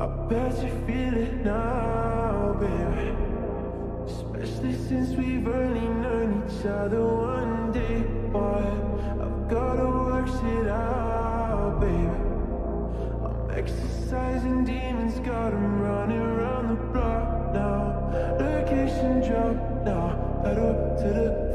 I bet you feel it now, baby. Especially since we've only known each other one day Why I've gotta work it out, baby. I'm exercising demons, got them running around the block now Location drop now, pedal to the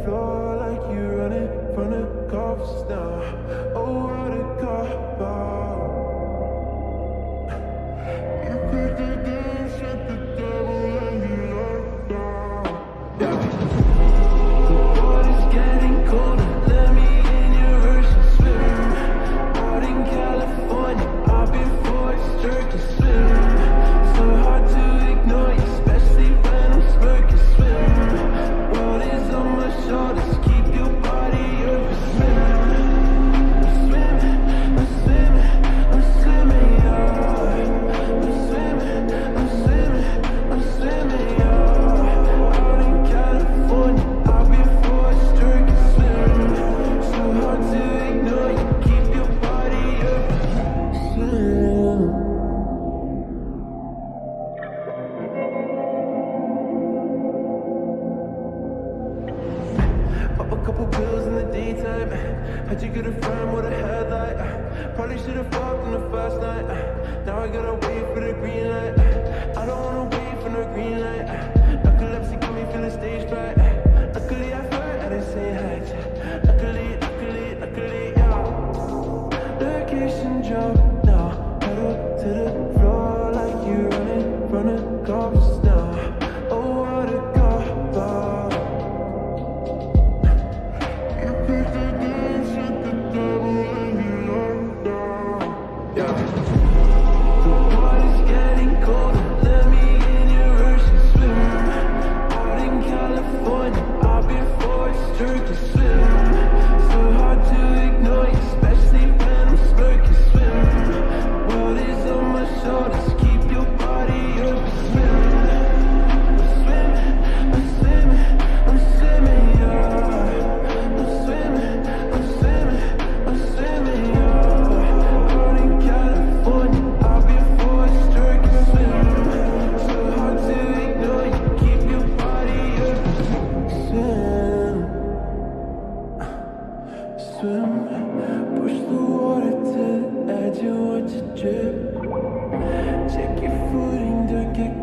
Couple pills in the daytime. How'd you get it from? What a headlight. Push the water to the edge and watch it drip Check your footing, don't get